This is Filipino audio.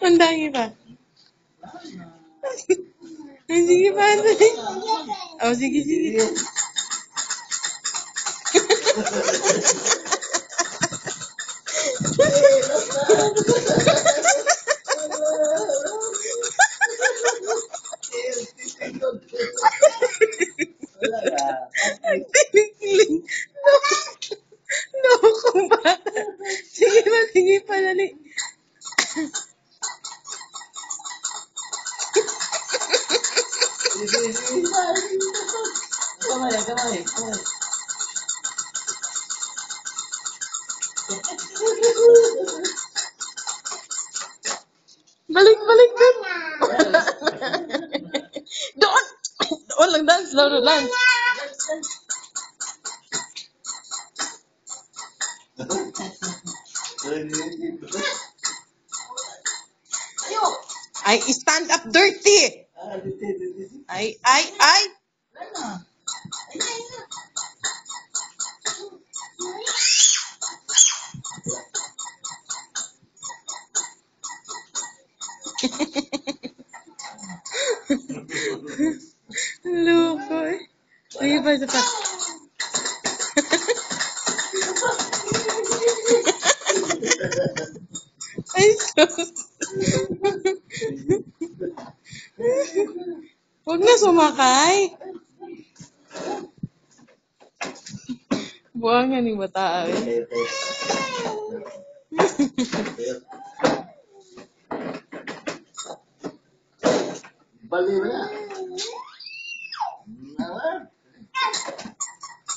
Undan gibi. Önce gibi ben de. Avcı gibi. No. Kung bata. Sige pa, sige pa, dali. Kamay, kamay, kamay. Balik, balik, balik. Doon! Doon lang dance, doon lang dance. I stand up dirty! Ay, ay, ay! Lukoy. Ay, Huwag na sumakay. Buwang nga ni bata eh. Bali.